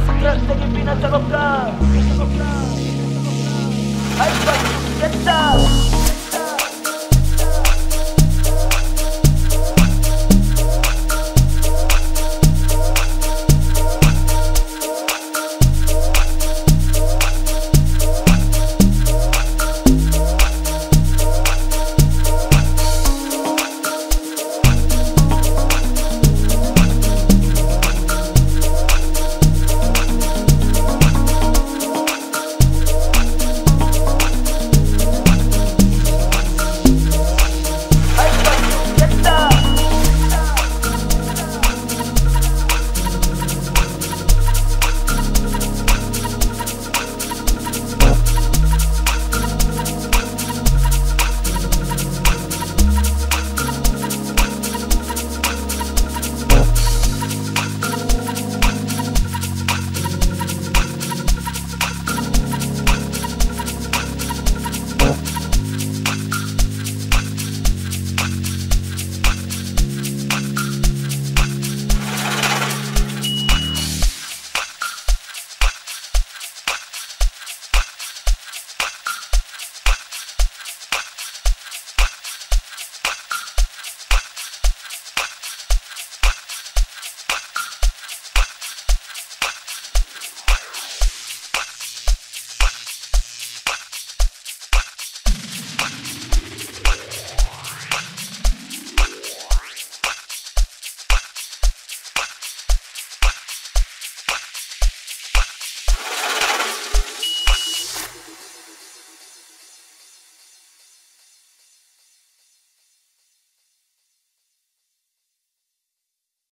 Sotra, segi bina tarok da. Sotra, segi bina tarok da. Aipa, etta.